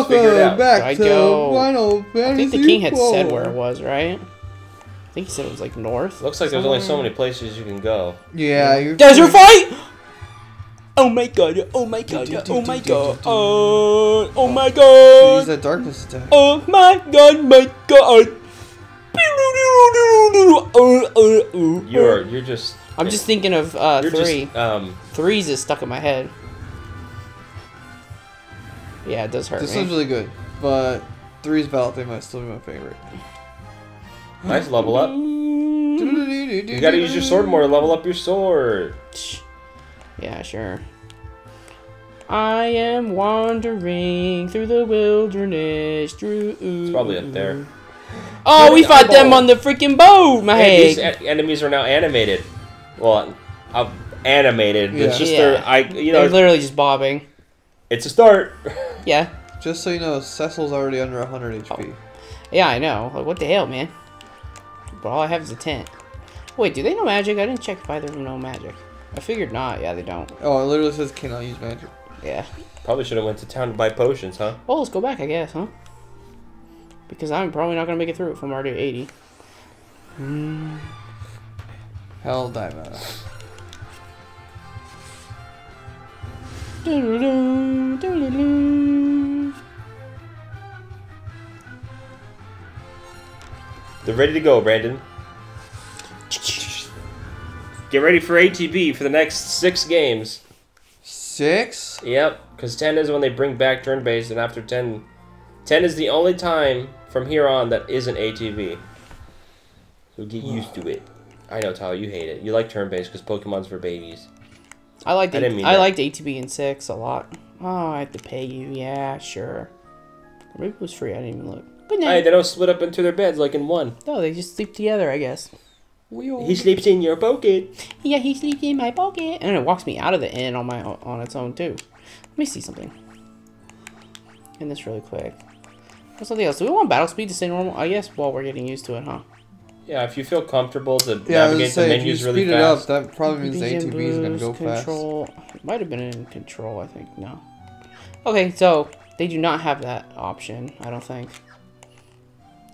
Let's figure it Welcome out. back I to go- Final I think the king had said where it was, right? I think he said it was like north. Looks like there's only so many places you can go. Yeah, you're Desert fight! Oh my god, oh my god, oh my god, oh, oh my Use god, that darkness attack. oh my god, my god. You're you're just I'm just thinking of uh, three. just um Threes is stuck in my head. Yeah, it does hurt This me. one's really good, but three's battle theme might still be my favorite. nice level up. You gotta use your sword more to level up your sword. Yeah, sure. I am wandering through the wilderness. Through. It's probably up there. Oh, we Bloody fought them on the freaking boat, my Hey, these heck. enemies are now animated. Well, uh, animated. It's just Yeah. their I you know, They're literally just bobbing. it's a start. Yeah, Just so you know, Cecil's already under 100 HP. yeah, I know. Like, what the hell, man? But all I have is a tent. Wait, do they know magic? I didn't check if either of them know magic. I figured not. Yeah, they don't. Oh, it literally says cannot use magic. Yeah. Probably should have went to town to buy potions, huh? Well, let's go back, I guess, huh? Because I'm probably not gonna make it through if I'm already at 80. Hmm. Hell diamond. Doo-doo-doo, doo-doo-doo. They're ready to go, Brandon. Get ready for ATB for the next six games. Six? Yep, because 10 is when they bring back turn based, and after 10, 10 is the only time from here on that isn't ATB. So get used to it. I know, Tyler, you hate it. You like turn based because Pokemon's for babies. I liked I didn't mean I that. liked ATB and six a lot. Oh, I have to pay you. Yeah, sure. Or maybe it was free. I didn't even look. But no, Hey, they don't split up into their beds like in one. no, they just sleep together. I guess. He sleeps in your pocket. Yeah, he sleeps in my pocket, and it walks me out of the inn on my on its own too. Let me see something. In this really quick. What's something else? Do we want battle speed to stay normal? I guess while we're getting used to it, huh? Yeah, if you feel comfortable to Yeah, I was navigate gonna the say, if you menus speed really it up, that probably means the Vision ATB is gonna go boost, fast. control. It might have been in control, I think. No. Okay, so they do not have that option, I don't think.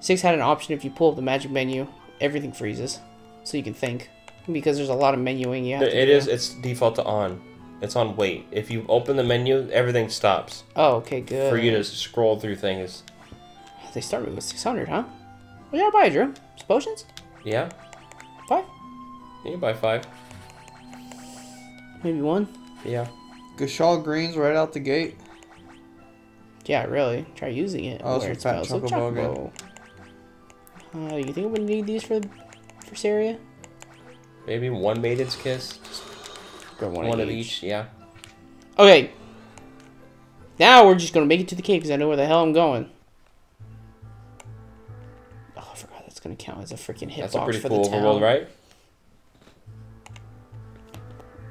Six had an option if you pull up the magic menu, everything freezes. So you can think. Because there's a lot of menuing you have It to it do. is. It's default to on. It's on wait. If you open the menu, everything stops Oh, okay, good. for you to scroll through things. They started with 600, huh? What did I buy, Drew? Some potions? Yeah, Five? you can buy five. Maybe one? Yeah. Gysahl Greens right out the gate. Yeah, really. Try using it. Oh, where it's it for Fat smells like Chocobo chocobo. Uh, you think we need these for for Saria? Maybe one maiden's kiss. Just Grab one, one, of each. Yeah. Okay. Now we're just gonna make it to the cave because I know where the hell I'm going. Forgot gonna count as a freaking hitbox That's a pretty for cool the town. overworld, right?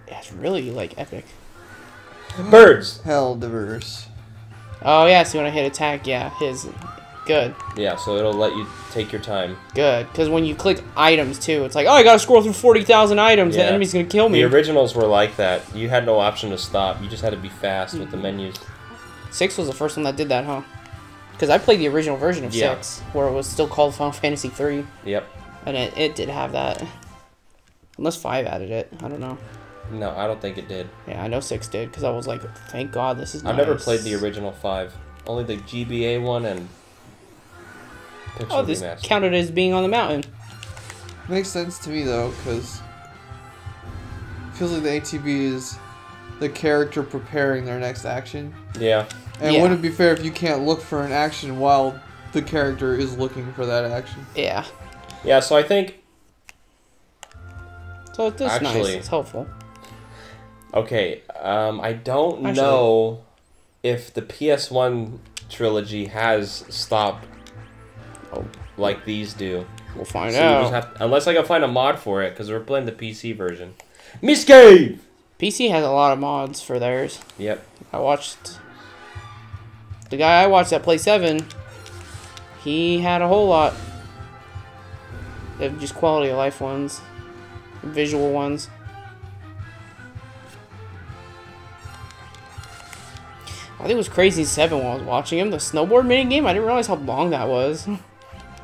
Yeah, it's really like epic. Birds. Hell diverse. Oh yeah, so when I hit attack, yeah, his good, Yeah, so it'll let you take your time. good. Because when you click items too, it's like, oh, I gotta scroll through forty thousand items. Yeah. The enemy's gonna kill me. The originals were like that. You had no option to stop. You just had to be fast with Mm-hmm. the menus. Six was the first one that did that, huh? Because I played the original version of Yeah. six, where it was still called Final Fantasy three, Yep. and it, it did have that. Unless five added it, I don't know. No, I don't think it did. Yeah, I know six did because I was like, thank God this is. I've never played the original five. Only the GBA one and. Pixel Oh, this Remastered. counted as being on the mountain. Makes sense to me though, because feels like the ATB is the character preparing their next action. Yeah. And Yeah. wouldn't it be fair if you can't look for an action while the character is looking for that action? Yeah. Yeah, so I think. So it's nice. Actually- It's helpful. Okay, um, I don't Actually- know if the PS1 trilogy has stop Oh. like these do. We'll find So out. just have unless I can find a mod for it, because we're playing the PC version. Mist Cave! PC has a lot of mods for theirs. Yep. I watched the guy I watched that play seven. He had a whole lot of just quality of life ones, visual ones. I think it was Crazy 7 when I was watching him. The snowboard mini game. I didn't realize how long that was.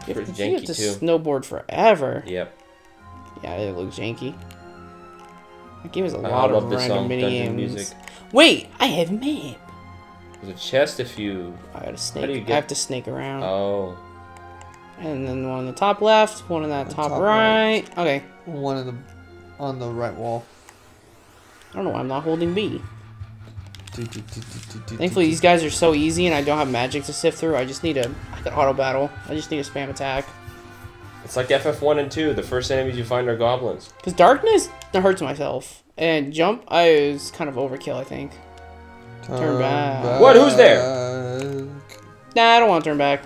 You have, Pretty to, you have to snowboard forever. Yep. Yeah, it looks janky. That game has a I lot of random song, mini games. Music. Wait, I have a map. There's a chest if you. I gotta do snake. you I have to snake around. Oh. And then one on the top left, one on that The top, top right. Okay. One in the on the right wall. I don't know why I'm not holding B. Thankfully, these guys are so easy, and I don't have magic to sift through. I just need a I can auto battle. I just need a spam attack. It's like FF1 and 2. The first enemies you find are goblins. Cause darkness that hurts myself, and jump I was kind of overkill. I think. Turn back. What? Who's there? Nah, I don't want to turn back.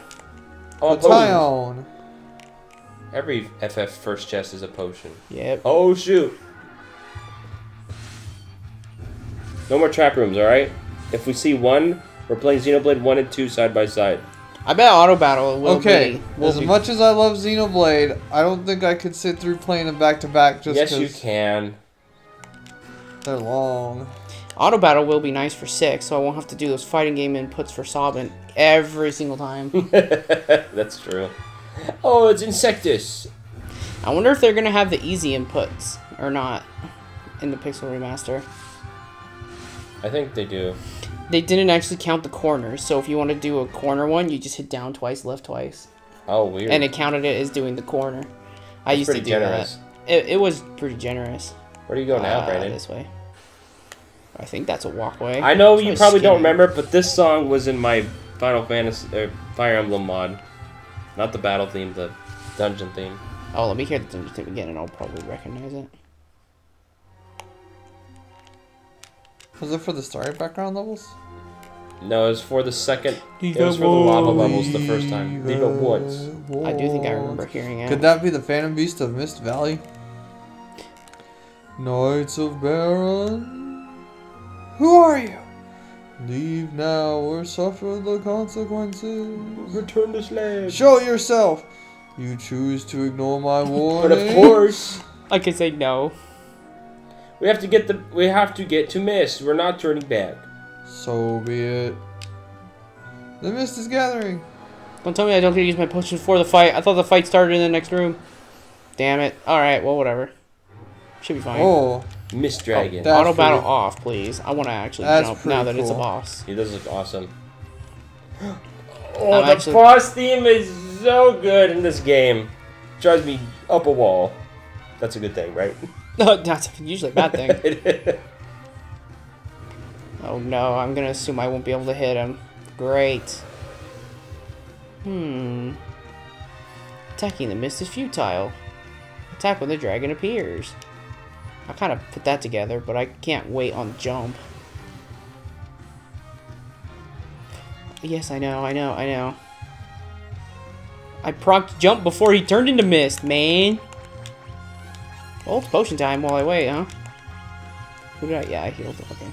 Oh, The potions. town. Every FF first chest is a potion. Yep. Oh, shoot. No more trap rooms, alright? If we see one, we're playing Xenoblade 1 and 2 side by side. I bet auto battle will Okay, be. Will as be- much as I love Xenoblade, I don't think I could sit through playing them back to back just yes, because you can. they're long. auto battle will be nice for six, so I won't have to do those fighting game inputs for Sabin every single time. That's true. Oh, it's Insectus. I wonder if they're gonna have the easy inputs or not in the Pixel remaster. I think they do. They didn't actually count the corners, so if you want to do a corner one, you just hit down twice, left twice, Oh, weird. and it counted it as doing the corner. I used to pretty do generous. that. It, it was pretty generous. Where do you go now, Uh, Brandon? This way. I think that's a walkway. I know you probably don't remember, but this song was in my Final Fantasy uh, Fire Emblem mod. Not the battle theme, the dungeon theme. Oh, let me hear the dungeon theme again, and I'll probably recognize it. Was it for the story background levels? No, it was for the second. It was for the lava levels the first time. Leave it once. I do think I remember hearing it. Could that be the Phantom Beast of Mist Valley? Knights of Baron? Who are you? Leave now or suffer the consequences. Return the slave. Show yourself! You choose to ignore my warning. But of course, I could say no. We have to get the. We have to get to Mist. We're not turning back. So be it. The mist is gathering. Don't tell me I don't get to use my potion for the fight. I thought the fight started in the next room. Damn it. Alright, well, whatever. Should be fine. Oh, Mist oh, Dragon. that- Auto battle pretty- off, please. I want to actually That's jump now that pretty it's a boss. he does look awesome. Oh, I'm the actually- boss theme is so good in this game. Drives me up a wall. That's a good thing, right? No, that's usually a bad thing. oh no, I'm gonna assume I won't be able to hit him. Great. Hmm. Attacking the mist is futile. Attack when the dragon appears. I kind of put that together, but I can't wait on jump. Yes, I know, I know, I know. I procced jump before he turned into mist, man. Well, it's potion time while I wait, huh? Who did I? Yeah, I healed. Okay.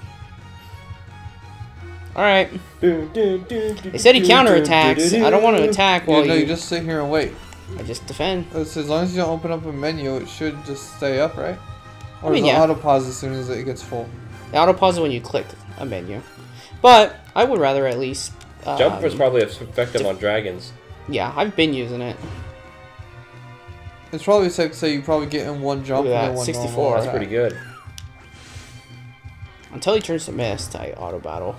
Alright. They said he counterattacks. I don't want to attack yeah, while no, you... you just sit here and wait. I just defend. It's as long as you don't open up a menu, it should just stay up, right? Or I mean, yeah. auto pause as soon as it gets full? The auto pause when you click a menu. But I would rather at least... Um, Jump was probably effective on dragons. Yeah, I've been using it. It's probably safe to say you probably get in one jump Look at and then that, one 64. That's pretty good. Until he turns to mist, I auto battle.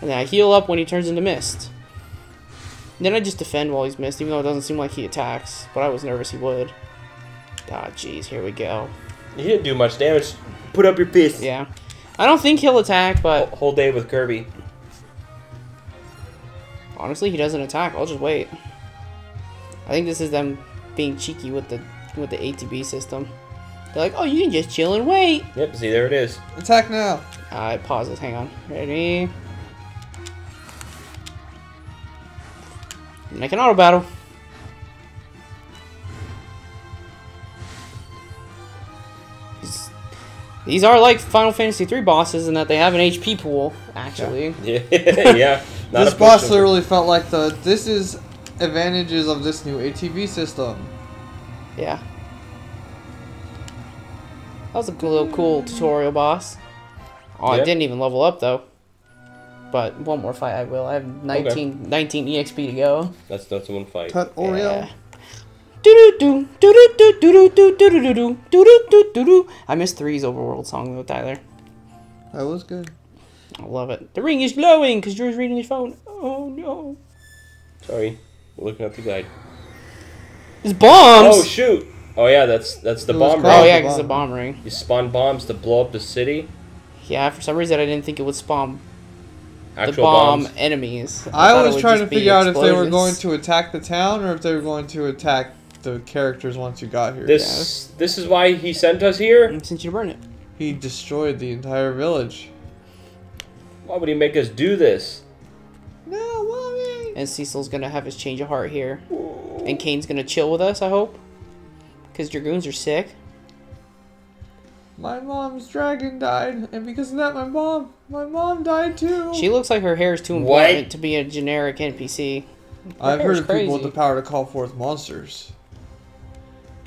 And then I heal up when he turns into mist. Then I just defend while he's mist, even though it doesn't seem like he attacks. But I was nervous he would. Ah, jeez, here we go. He didn't do much damage. Put up your fist. Yeah. I don't think he'll attack, but Whole day with Kirby. honestly, he doesn't attack. I'll just wait. I think this is them being cheeky with the with the ATB system. They're like, oh, you can just chill and wait. Yep, see, there it is. Attack now! Uh, it pauses. Hang on. Ready? Make an auto battle. These- These are like Final Fantasy III bosses in that they have an HP pool, actually. Yeah, yeah. Not this boss potion. literally felt like the. This is advantages of this new ATB system. Yeah. That was a cool, little cool tutorial boss. Oh, I didn't even level up though. but one more fight I will. I have 19, 19 EXP to go. That's that's one fight. Pet Oreo. I missed Three's overworld song though, Tyler. That was good. I love it. The ring is glowing because Drew's reading his phone. Oh no. Sorry, we're looking at the guide. It's bombs! Oh shoot! Oh yeah, that's that's the bomb called- Oh, ring. yeah, the because the bomb. bomb ring. You spawn bombs to blow up the city. Yeah, for some reason I didn't think it would spawn the Actual bomb bombs. enemies. I thought it was trying to just be figure out if they were going to attack the town or if they were going to attack the characters once you got here. This this is why he sent us here. Mm, Since you burn it. He destroyed the entire village. Why would he make us do this? No, mommy. And Cecil's gonna have his change of heart here. And Kain's gonna chill with us, I hope. Because Dragoons are sick. My mom's dragon died, and because of that, my mom, my mom died too. She looks like her hair is too What? important to be a generic NPC. I've heard hair's of people with the power to call forth monsters.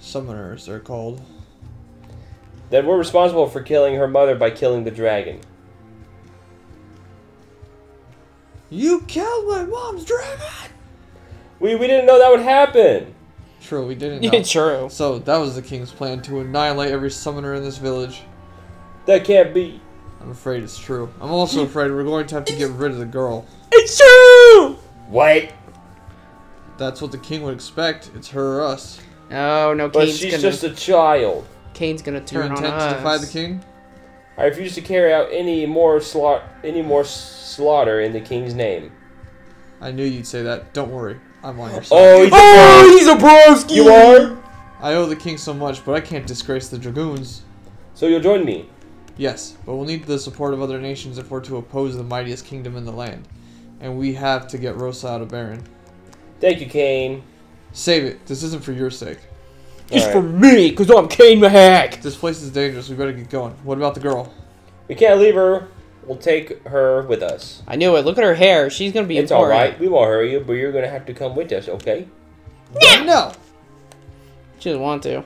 Summoners, they're called. Then we're responsible for killing her mother by killing the dragon. You killed my mom's dragon. We we didn't know that would happen. True, we didn't know. Yeah, true. So that was the king's plan to annihilate every summoner in this village. That can't be. I'm afraid it's true. I'm also afraid we're going to have to get rid of the girl. It's true! What? That's what the king would expect. It's her or us. Oh no, But Kain's she's gonna just a child. Kain's gonna Do you turn on intend us. to defy the king? I refuse to carry out any more slaughter any more slaughter in the king's name. I knew you'd say that. Don't worry. I'm on your oh, side. Oh, he's a Oh, he's a broski! You are? I owe the king so much, but I can't disgrace the dragoons. So you'll join me. Yes, but we'll need the support of other nations if we're to oppose the mightiest kingdom in the land. And we have to get Rosa out of Baron. Thank you, Kain. Save it. This isn't for your sake. It's Alright. for me, because I'm Kain Mahak! This place is dangerous. We better get going. What about the girl? We can't leave her. We'll take her with us. I knew it. Look at her hair. She's gonna be It's important. alright. We won't hurry you, but you're gonna have to come with us, okay? No! She doesn't want to.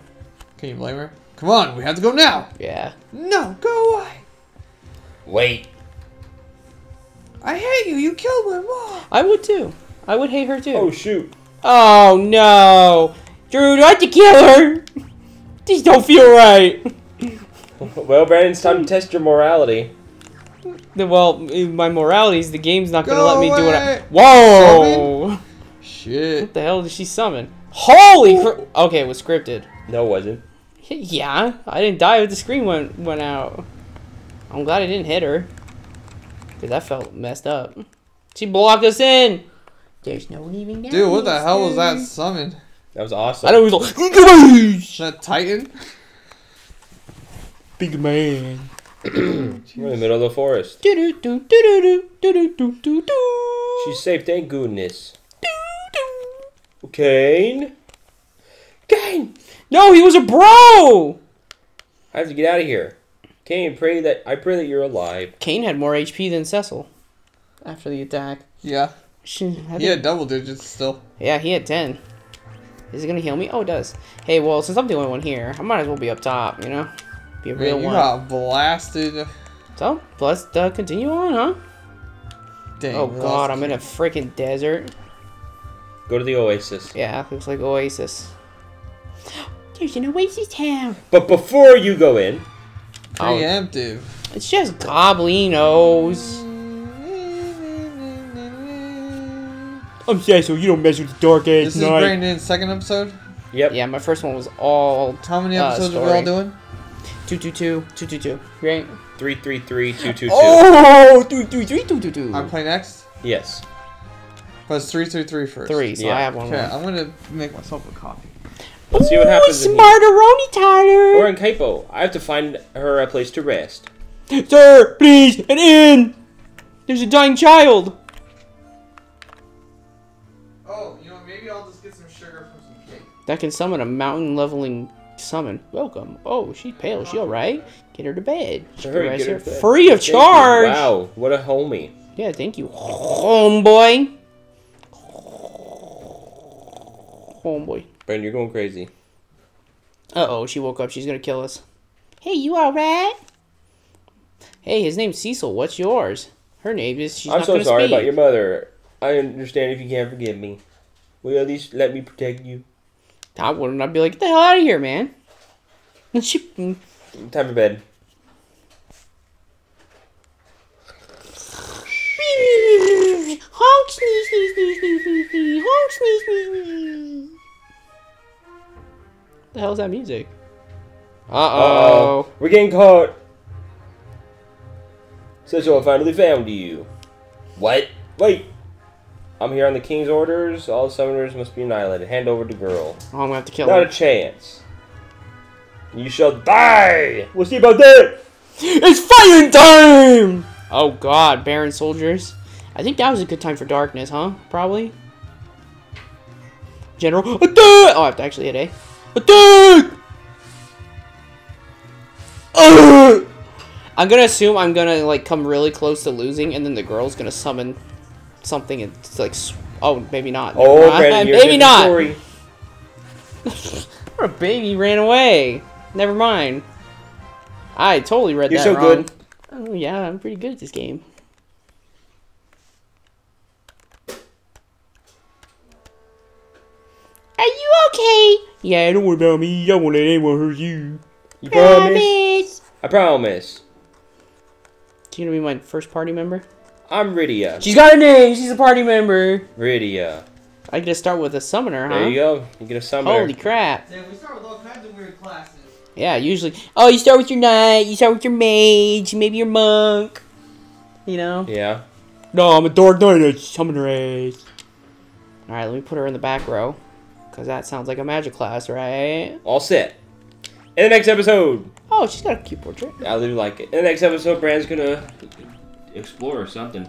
Can you blame her? Come on, we have to go now! Yeah. No, go away! Wait. I hate you! You killed my mom! I would too. I would hate her too. Oh shoot. Oh no! Drew, do I have to kill her? These don't feel right. Well, Brandon, it's time to test your morality. Well, eh, my morality is the game's not gonna Go let me do what I. away. Whoa! Shit. What the hell did she summon? Holy cr- Okay, it was scripted. No, it wasn't. Yeah, I didn't die if the screen went went out. I'm glad I didn't hit her. Cause that felt messed up. She blocked us in. There's no leaving now. Dude, what the hell was that summon? That was awesome. I know he was like, that Titan? Big man. We're in the middle of the forest. She's safe, thank goodness. Kain? Kain! No, he was a bro! I have to get out of here. Kain, pray that I pray that you're alive. Kain had more HP than Cecil after the attack. Yeah. She, he had double digits still. Yeah, he had ten. Is it gonna heal me? Oh, it does. Hey, well, since I'm the only one here, I might as well be up top, you know? Be a real Man, you one. got blasted. So, let's uh, continue on, huh? Dang. Oh god, I'm in a freaking desert. Go to the oasis. Yeah, looks like Oasis. There's an Oasis town. But before you go in, Oh, Preemptive. it's just Goblinos. I'm Cecil, you don't mess with the dark Age This is Brandon's second episode. yep. Yeah, my first one was all How many Uh, episodes are we all doing? 222, 222, right? 333222. Oh, 333, I play next. Yes. But it's three, three, three first. Three, so Yeah. I have one. Okay, I'm gonna make myself a coffee. Let's see what happens. in here. Smarteroni Tyler. We're in Kaipo. I have to find her a place to rest. Sir, please, an inn. There's a dying child. That can summon a mountain leveling summon. Welcome. Oh, she's pale. She alright? Get her to bed. Rest get her bed. Free of charge. Wow, what a homie. Yeah, thank you, homeboy. Homeboy. Brandon, you're going crazy. Uh oh, she woke up. She's gonna kill us. Hey, you alright? Hey, his name's Cecil. What's yours? Her name is. She's I'm so sorry speak. about your mother. I understand if you can't forgive me. Will you at least let me protect you? I wouldn't. I'd be like, get the hell out of here, man. And she. mm, Time for bed. Honk, sneeze, sneeze, sneeze, sneeze, sneeze, sneeze. Honk, sneeze, sneeze, sneeze. The hell is that music? Uh oh. We're getting caught. Cecil, I finally found you. What? Wait. I'm here on the king's orders. All summoners must be annihilated. Hand over the girl. Oh, I'm gonna have to kill Not a chance. You shall die. We'll see about that. It's fighting time! Oh god, Baron soldiers. I think that was a good time for darkness, huh? Probably. General. Attack! Oh, I have to actually hit A. Attack! Ugh! I'm gonna assume I'm gonna like come really close to losing, and then the girl's gonna summon something and it's like. Oh, maybe not. Never Oh. Brandon, maybe not. Story. Our baby ran away. Never mind. I totally read You're that so wrong. good. Oh yeah, I'm pretty good at this game. Are you okay? Yeah, don't worry about me. I won't let anyone hurt you. You promise? I promise. She's gonna be my first party member. I'm Rydia. She's got a name. She's a party member. Rydia. I get to start with a summoner, huh? There you go. You get a summoner. Holy crap! Yeah, we start with all kinds of weird classes. Yeah, usually. Oh, you start with your knight. You start with your mage. Maybe your monk. You know. Yeah. No, I'm a dark knight. I summon race. All right, let me put her in the back row, cause that sounds like a magic class, right? All set. In the next episode, Oh, she's got a cute portrait. I really like it. In the next episode, Brand's gonna explore or something.